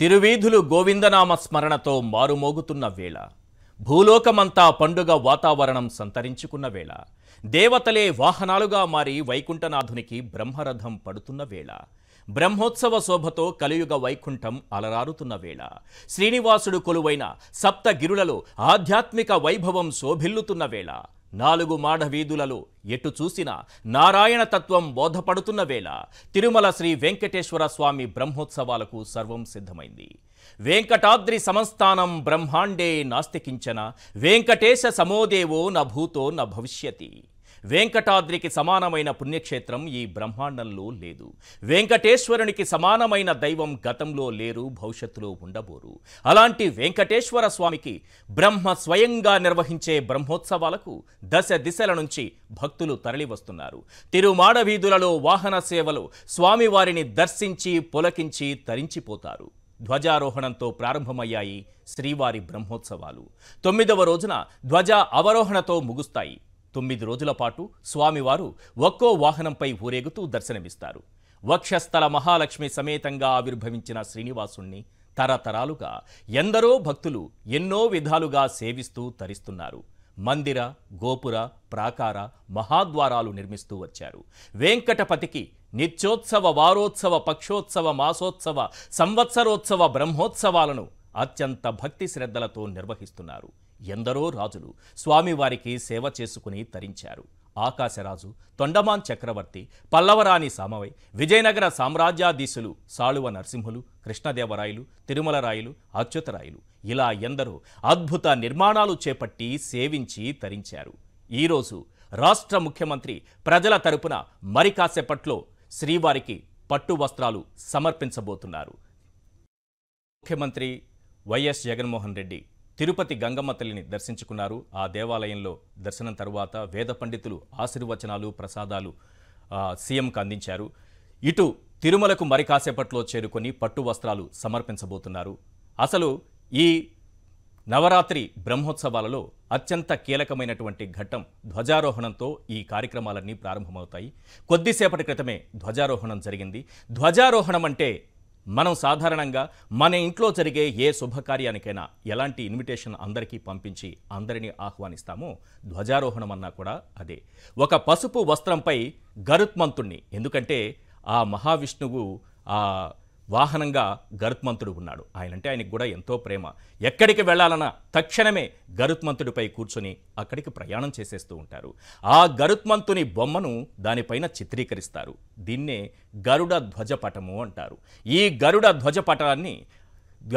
తిరువీధులు గోవిందనామ స్మరణతో మారుమోగుతున్న వేళ. భూలోకమంతా పండుగ వాతావరణం సంతరించుకున్న వేళ. దేవతలే వాహనాలుగా మారి వైకుంఠనాథునికి బ్రహ్మరథం పడుతున్న వేళ. బ్రహ్మోత్సవ శోభతో కలియుగ వైకుంఠం అలరారుతున్న వేళ. శ్రీనివాసుడు కొలువైన సప్తగిరులలో ఆధ్యాత్మిక వైభవం శోభిల్లుతున్న వేళ. నాలుగు మాడ వీధులలో ఎటు చూసినా నారాయణ తత్వం బోధపడుతున్న వేళ తిరుమల శ్రీ వెంకటేశ్వర స్వామి బ్రహ్మోత్సవాలకు సర్వం సిద్ధమైంది. వెంకటాద్రి సంస్థానం బ్రహ్మాండే నాస్తికించన వెంకటేశ సమోదేవో న భూతో న భవిష్యతి. వెంకటాద్రికి సమానమైన పుణ్యక్షేత్రం ఈ బ్రహ్మాండంలో లేదు. వెంకటేశ్వరునికి సమానమైన దైవం గతంలో లేరు భవిష్యత్తులో ఉండబోరు. అలాంటి వెంకటేశ్వర స్వామికి బ్రహ్మ స్వయంగా నిర్వహించే బ్రహ్మోత్సవాలకు దశ దిశల నుంచి భక్తులు తరలివస్తున్నారు. తిరుమాడ వీధులలో వాహన సేవలు స్వామివారిని దర్శించి పులకించి తరించిపోతారు. ధ్వజారోహణంతో ప్రారంభమయ్యాయి శ్రీవారి బ్రహ్మోత్సవాలు. తొమ్మిదవ రోజున ధ్వజ అవరోహణతో ముగుస్తాయి. తొమ్మిది రోజుల పాటు స్వామివారు ఒక్కో వాహనంపై ఊరేగుతూ దర్శనమిస్తారు. వక్షస్థల మహాలక్ష్మి సమేతంగా ఆవిర్భవించిన శ్రీనివాసుణ్ణి తరతరాలుగా ఎందరో భక్తులు ఎన్నో విధాలుగా సేవిస్తూ తరిస్తున్నారు. మందిర గోపుర ప్రాకార మహాద్వారాలు నిర్మిస్తూ వచ్చారు. వెంకటపతికి నిత్యోత్సవ వారోత్సవ పక్షోత్సవ మాసోత్సవ సంవత్సరోత్సవ బ్రహ్మోత్సవాలను అత్యంత భక్తి శ్రద్ధలతో నిర్వహిస్తున్నారు. ఎందరో రాజులు స్వామివారికి సేవ చేసుకుని తరించారు. ఆకాశరాజు తొండమాన్ చక్రవర్తి పల్లవరాణి సామవై విజయనగర సామ్రాజ్యాధీశులు సాళువ నరసింహులు కృష్ణదేవరాయలు తిరుమలరాయలు అచ్యుతరాయలు ఇలా ఎందరో అద్భుత నిర్మాణాలు చేపట్టి సేవించి తరించారు. ఈరోజు రాష్ట్ర ముఖ్యమంత్రి ప్రజల తరపున మరి కాసేపట్లో శ్రీవారికి పట్టు వస్త్రాలు సమర్పించబోతున్నారు. ముఖ్యమంత్రి వైఎస్ జగన్మోహన్ రెడ్డి తిరుపతి గంగమ్మ తల్లిని దర్శించుకున్నారు. ఆ దేవాలయంలో దర్శనం తర్వాత వేద పండితులు ఆశీర్వచనాలు ప్రసాదాలు సీఎంకు అందించారు. ఇటు తిరుమలకు మరి కాసేపట్లో చేరుకొని పట్టు వస్త్రాలు సమర్పించబోతున్నారు. అసలు ఈ నవరాత్రి బ్రహ్మోత్సవాలలో అత్యంత కీలకమైనటువంటి ఘట్టం ధ్వజారోహణంతో ఈ కార్యక్రమాలన్నీ ప్రారంభమవుతాయి. కొద్దిసేపటి క్రితమే ధ్వజారోహణం జరిగింది. ధ్వజారోహణం అంటే మనం సాధారణంగా మన ఇంట్లో జరిగే ఏ శుభకార్యానికైనా ఎలాంటి ఇన్విటేషన్ అందరికీ పంపించి అందరినీ ఆహ్వానిస్తామో ధ్వజారోహణం అన్నా కూడా అదే. ఒక పసుపు వస్త్రంపై గరుత్మంతుణ్ణి. ఎందుకంటే ఆ మహావిష్ణువు ఆ వాహనంగా గరుత్మంతుడు ఉన్నాడు. ఆయనంటే ఆయనకు కూడా ఎంతో ప్రేమ. ఎక్కడికి వెళ్ళాలన్నా తక్షణమే గరుత్మంతుడిపై కూర్చొని అక్కడికి ప్రయాణం చేసేస్తూ ఉంటారు. ఆ గరుత్మంతుని బొమ్మను దానిపైన చిత్రీకరిస్తారు. దీన్నే గరుడ ధ్వజపటము అంటారు. ఈ గరుడ ధ్వజపటాన్ని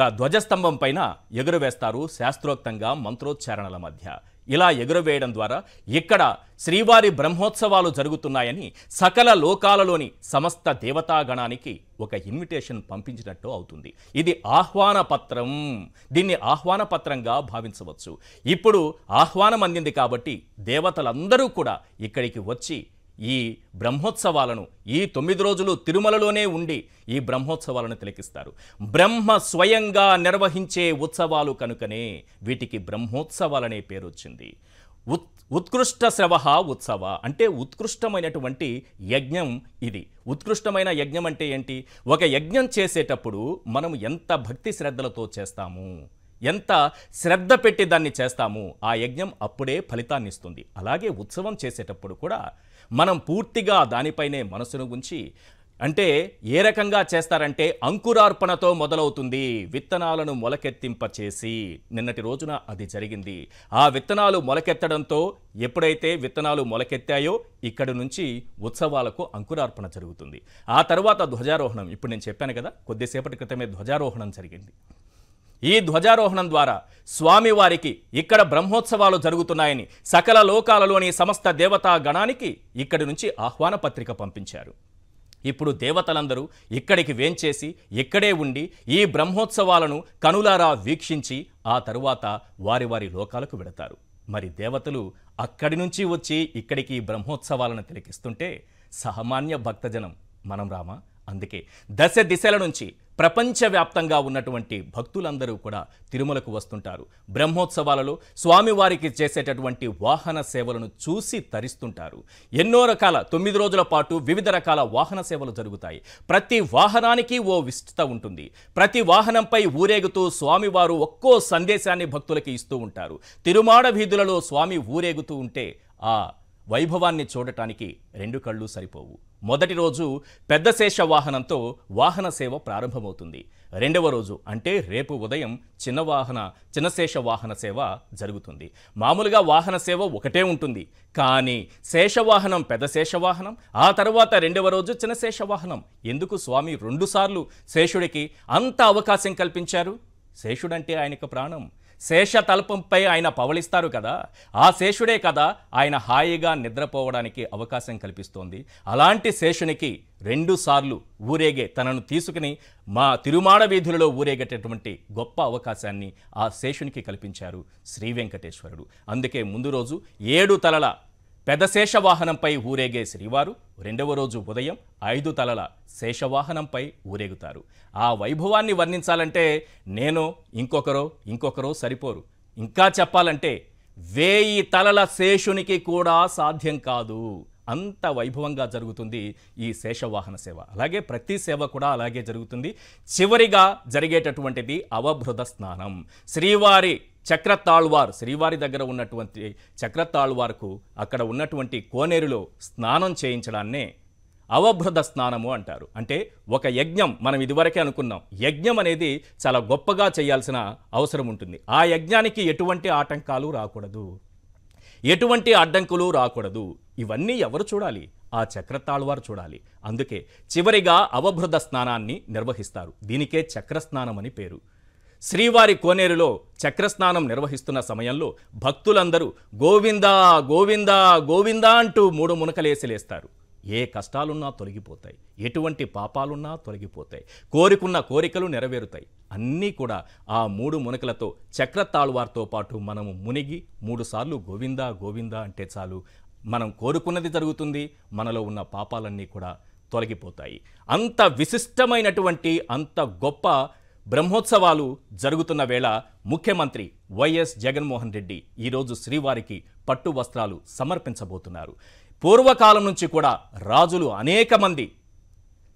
ధ్వజస్తంభం పైన ఎగురవేస్తారు శాస్త్రోక్తంగా మంత్రోచ్చారణల మధ్య. ఇలా ఎగురవేయడం ద్వారా ఇక్కడ శ్రీవారి బ్రహ్మోత్సవాలు జరుగుతున్నాయని సకల లోకాలలోని సమస్త దేవతాగణానికి ఒక ఇన్విటేషన్ పంపించినట్టు అవుతుంది. ఇది ఆహ్వాన పత్రం. దీన్ని ఆహ్వాన పత్రంగా భావించవచ్చు. ఇప్పుడు ఆహ్వానం అందింది కాబట్టి దేవతలందరూ కూడా ఇక్కడికి వచ్చి ఈ బ్రహ్మోత్సవాలను ఈ తొమ్మిది రోజులు తిరుమలలోనే ఉండి ఈ బ్రహ్మోత్సవాలను తిలకిస్తారు. బ్రహ్మ స్వయంగా నిర్వహించే ఉత్సవాలు కనుకనే వీటికి బ్రహ్మోత్సవాలనే పేరు వచ్చింది ఉత్ ఉత్కృష్ట శ్రవహ ఉత్సవ అంటే ఉత్కృష్టమైనటువంటి యజ్ఞం ఇది. ఉత్కృష్టమైన యజ్ఞం అంటే ఏంటి? ఒక యజ్ఞం చేసేటప్పుడు మనం ఎంత భక్తి శ్రద్ధలతో చేస్తాము? ఎంత శ్రద్ధ పెట్టి దాన్ని చేస్తాము? ఆ యజ్ఞం అప్పుడే ఫలితాన్ని ఇస్తుంది అలాగే ఉత్సవం చేసేటప్పుడు కూడా మనం పూర్తిగా దానిపైనే మనసును ఉంచి అంటే ఏ రకంగా చేస్తారంటే అంకురార్పణతో మొదలవుతుంది విత్తనాలను మొలకెత్తింపచేసి. నిన్నటి రోజున అది జరిగింది. ఆ విత్తనాలు మొలకెత్తడంతో ఎప్పుడైతే విత్తనాలు మొలకెత్తాయో ఇక్కడి నుంచి ఉత్సవాలకు అంకురార్పణ జరుగుతుంది. ఆ తర్వాత ధ్వజారోహణం ఇప్పుడు నేను చెప్పాను కదా కొద్దిసేపటి క్రితమే ధ్వజారోహణం జరిగింది. ఈ ధ్వజారోహణం ద్వారా స్వామివారికి ఇక్కడ బ్రహ్మోత్సవాలు జరుగుతున్నాయని సకల లోకాలలోని సమస్త దేవతా గణానికి ఇక్కడి నుంచి ఆహ్వాన పత్రిక పంపించారు. ఇప్పుడు దేవతలందరూ ఇక్కడికి వేంచేసి ఇక్కడే ఉండి ఈ బ్రహ్మోత్సవాలను కనులారా వీక్షించి ఆ తరువాత వారి వారి లోకాలకు వెడతారు. మరి దేవతలు అక్కడి నుంచి వచ్చి ఇక్కడికి బ్రహ్మోత్సవాలను తిలకిస్తుంటే సామాన్య భక్తజనం మనం రామా? అందుకే దశ దిశల నుంచి ప్రపంచవ్యాప్తంగా ఉన్నటువంటి భక్తులందరూ కూడా తిరుమలకు వస్తుంటారు. బ్రహ్మోత్సవాలలో స్వామివారికి చేసేటటువంటి వాహన సేవలను చూసి తరిస్తుంటారు. ఎన్నో రకాల తొమ్మిది రోజుల పాటు వివిధ రకాల వాహన సేవలు జరుగుతాయి. ప్రతి వాహనానికి ఓ విశిష్టత ఉంటుంది. ప్రతి వాహనంపై ఊరేగుతూ స్వామివారు ఒక్కో సందేశాన్ని భక్తులకి ఇస్తూ ఉంటారు. తిరుమాడ వీధులలో స్వామి ఊరేగుతూ ఉంటే ఆ వైభవాన్ని చూడటానికి రెండు కళ్ళు సరిపోవు. మొదటి రోజు పెద్ద శేష వాహనంతో వాహన సేవ ప్రారంభమవుతుంది. రెండవ రోజు అంటే రేపు ఉదయం చిన్న వాహన చిన్నశేష వాహన సేవ జరుగుతుంది. మామూలుగా వాహన సేవ ఒకటే ఉంటుంది. కానీ శేషవాహనం పెద్ద శేషవాహనం ఆ తర్వాత రెండవ రోజు చిన్న శేషవాహనం ఎందుకు స్వామి రెండుసార్లు శేషుడికి అంత అవకాశం కల్పించారు? శేషుడంటే ఆయనకు ప్రాణం. శేష తల్పంపై ఆయన పవలిస్తారు కదా. ఆ శేషుడే కదా ఆయన హాయిగా నిద్రపోవడానికి అవకాశం కల్పిస్తోంది. అలాంటి శేషునికి రెండుసార్లు ఊరేగే తనను తీసుకుని మా తిరుమాడ వీధులలో ఊరేగేటటువంటి గొప్ప అవకాశాన్ని ఆ శేషునికి కల్పించారు శ్రీ వెంకటేశ్వరుడు. అందుకే ముందు రోజు ఏడు తలల పెద్ద శేషవాహనంపై ఊరేగే శ్రీవారు రెండవ రోజు ఉదయం ఐదు తలల శేషవాహనంపై ఊరేగుతారు. ఆ వైభవాన్ని వర్ణించాలంటే నేను ఇంకొకరో ఇంకొకరో సరిపోరు. ఇంకా చెప్పాలంటే వేయి తలల శేషునికి కూడా సాధ్యం కాదు. అంత వైభవంగా జరుగుతుంది ఈ శేషవాహన సేవ. అలాగే ప్రతి సేవ కూడా అలాగే జరుగుతుంది. చివరిగా జరిగేటటువంటిది అవభృత స్నానం. శ్రీవారి చక్రతాళ్వార్ శ్రీవారి దగ్గర ఉన్నటువంటి చక్రతాళ్వార్కు అక్కడ ఉన్నటువంటి కోనేరులో స్నానం చేయించడాన్నే అవభృత స్నానము అంటారు. అంటే ఒక యజ్ఞం మనం ఇదివరకే అనుకున్నాం. యజ్ఞం అనేది చాలా గొప్పగా చేయాల్సిన అవసరం ఉంటుంది. ఆ యజ్ఞానికి ఎటువంటి ఆటంకాలు రాకూడదు. ఎటువంటి అడ్డంకులు రాకూడదు. ఇవన్నీ ఎవరు చూడాలి? ఆ చక్రతాళ్వారు చూడాలి. అందుకే చివరిగా అవభృత స్నానాన్ని నిర్వహిస్తారు. దీనికే చక్రస్నానం అని పేరు. శ్రీవారి కోనేరులో చక్రస్నానం నిర్వహిస్తున్న సమయంలో భక్తులందరూ గోవిందా గోవిందా గోవిందా అంటూ మూడు మునకలేసిలేస్తారు ఏ కష్టాలున్నా తొలగిపోతాయి. ఎటువంటి పాపాలున్నా తొలగిపోతాయి. కోరికున్న కోరికలు నెరవేరుతాయి. అన్నీ కూడా ఆ మూడు మునకలతో చక్రతాళ్వార్తో పాటు మనము మునిగి మూడుసార్లు గోవిందా గోవిందా అంటే చాలు. మనం కోరుకున్నది జరుగుతుంది. మనలో ఉన్న పాపాలన్నీ కూడా తొలగిపోతాయి. అంత విశిష్టమైనటువంటి అంత గొప్ప బ్రహ్మోత్సవాలు జరుగుతున్న వేళ ముఖ్యమంత్రి వైఎస్ జగన్మోహన్ రెడ్డి ఈరోజు శ్రీవారికి పట్టు వస్త్రాలు సమర్పించబోతున్నారు. పూర్వకాలం నుంచి కూడా రాజులు అనేక మంది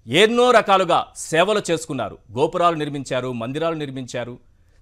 ఎన్నో రకాలుగా సేవలు చేసుకున్నారు. గోపురాలు నిర్మించారు మందిరాలు నిర్మించారు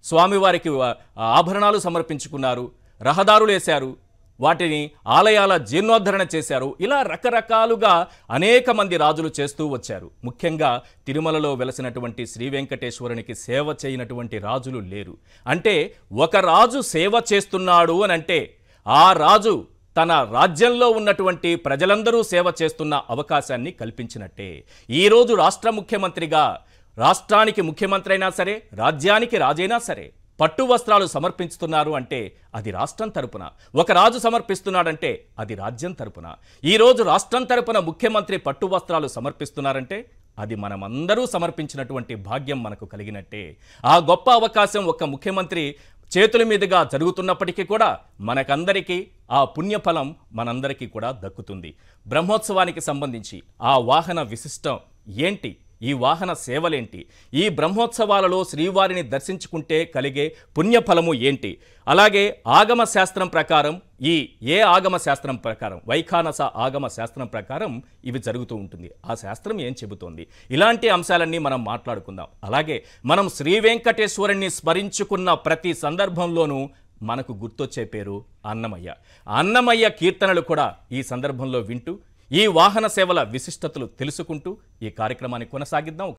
స్వామివారికి ఆభరణాలు సమర్పించుకున్నారు రహదారులు వేశారు వాటిని ఆలయాల జీర్ణోద్ధరణ చేశారు. ఇలా రకరకాలుగా అనేక మంది రాజులు చేస్తూ వచ్చారు. ముఖ్యంగా తిరుమలలో వెలసినటువంటి శ్రీ వెంకటేశ్వరునికి సేవ చేయనటువంటి రాజులు లేరు. అంటే ఒక రాజు సేవ చేస్తున్నాడు అని అంటే ఆ రాజు తన రాజ్యంలో ఉన్నటువంటి ప్రజలందరూ సేవ చేస్తున్న అవకాశాన్ని కల్పించినట్టే. ఈరోజు రాష్ట్ర ముఖ్యమంత్రిగా రాష్ట్రానికి ముఖ్యమంత్రి అయినా సరే రాజ్యానికి రాజైనా సరే పట్టు వస్త్రాలు సమర్పిస్తున్నారు అంటే అది రాష్ట్రం తరపున. ఒక రాజు సమర్పిస్తున్నాడంటే అది రాజ్యం తరపున. ఈరోజు రాష్ట్రం తరపున ముఖ్యమంత్రి పట్టు వస్త్రాలు సమర్పిస్తున్నారంటే అది మనమందరూ సమర్పించినటువంటి భాగ్యం మనకు కలిగినట్టే. ఆ గొప్ప అవకాశం ఒక ముఖ్యమంత్రి చేతుల మీదుగా జరుగుతున్నప్పటికీ కూడా మనకందరికీ ఆ పుణ్యఫలం మనందరికీ కూడా దక్కుతుంది. బ్రహ్మోత్సవానికి సంబంధించి ఆ వాహన విశిష్టం ఏంటి? ఈ వాహన సేవలేంటి? ఈ బ్రహ్మోత్సవాలలో శ్రీవారిని దర్శించుకుంటే కలిగే పుణ్యఫలము ఏంటి? అలాగే ఆగమ శాస్త్రం ప్రకారం ఈ ఏ ఆగమ శాస్త్రం ప్రకారం వైఖానస ఆగమ శాస్త్రం ప్రకారం ఇవి జరుగుతూ ఉంటుంది. ఆ శాస్త్రం ఏం చెబుతోంది? ఇలాంటి అంశాలన్నీ మనం మాట్లాడుకుందాం. అలాగే మనం శ్రీ వెంకటేశ్వరుణ్ణి స్మరించుకున్న ప్రతి సందర్భంలోనూ మనకు గుర్తొచ్చే పేరు అన్నమయ్య. అన్నమయ్య కీర్తనలు కూడా ఈ సందర్భంలో వింటూ ఈ వాహన సేవల విశిష్టతలు తెలుసుకుంటూ ఈ కార్యక్రమాన్ని కొనసాగిద్దాం.